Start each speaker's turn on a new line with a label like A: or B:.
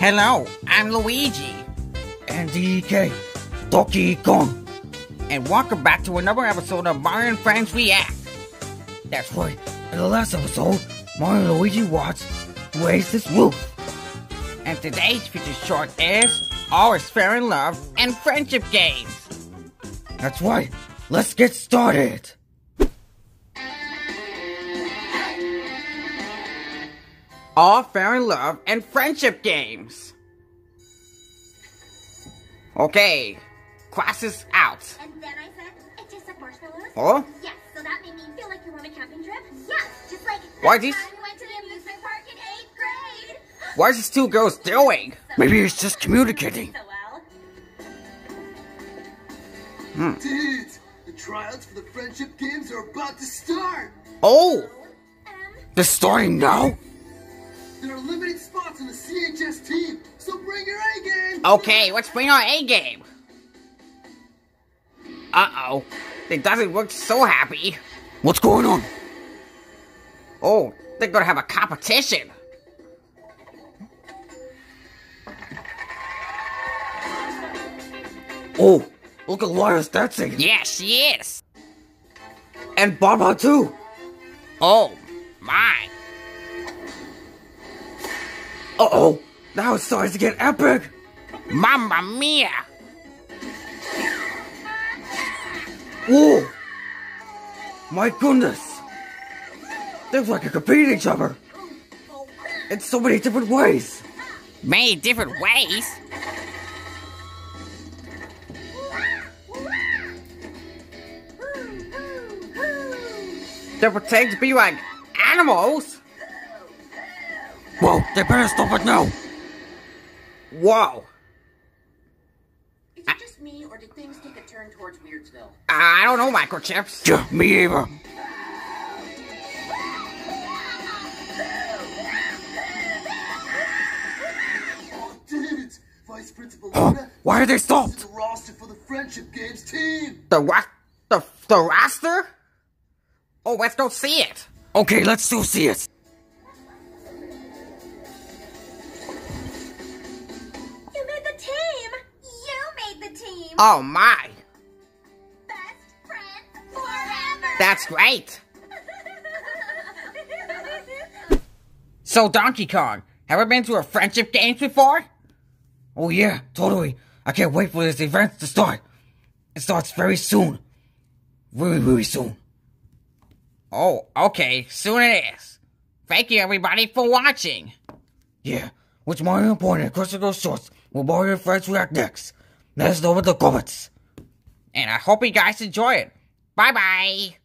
A: Hello, I'm Luigi.
B: And DK, Donkey Kong.
A: And welcome back to another episode of Mario and Friends React.
B: That's right. In the last episode, Mario and Luigi watched Raise This Roof.
A: And today's featured short is is Fair in Love and Friendship Games.
B: That's right. Let's get started.
A: All Fair in Love and Friendship Games. Okay, class is out.
C: And then I said, it tastes like marshmallows.
A: Oh?
C: Yes, so that made me feel like you're on a camping trip. Yes, just like
A: Why
C: that
A: these-
C: time we went to the amusement park in eighth grade.
A: What are these two girls doing?
B: Maybe it's just communicating.
C: So well.
D: Dudes, the tryouts for the friendship games are about to start.
A: Oh,
C: Um,
B: The starting now?
D: There are limited spots on the CHS team, so bring your A game.
A: okay, let's bring our A game. Uh-oh, it doesn't look so happy.
B: What's going on?
A: Oh, they're gonna have a competition.
B: Oh, look at Lyra's dancing.
A: Yes, she is.
B: And Baba too.
A: Oh, my.
B: Uh-oh. Now it's starting to get epic.
A: Mamma mia.
B: Whoa. My goodness. They're like they competing each other. In so many different ways.
A: Many different ways. They pretend to be like animals.
B: Whoa, they better stop it now.
A: Whoa.
E: Is it just me, or did things take a turn towards Weirdsville?
A: I don't know, microchips.
B: Yeah, me either.
D: Oh, dudes, Vice Principal
B: Huh? Why are they
D: This is
B: stopped?
D: the roster for the friendship games team.
A: The what? The, the roster? Oh, let's go see it.
B: Okay, let's still see it.
A: Oh my.
C: Best friends forever.
A: That's great. So, Donkey Kong, ever been to a friendship games before?
B: Oh yeah, totally. I can't wait for this event to start. It starts very soon. Very, very soon.
A: Oh, okay, soon it is. Thank you everybody for watching.
B: Yeah, which Mario and Point and Crystal Shorts will Mario and Friends react next. Know in the comments.
A: And I hope you guys enjoy it. Bye bye.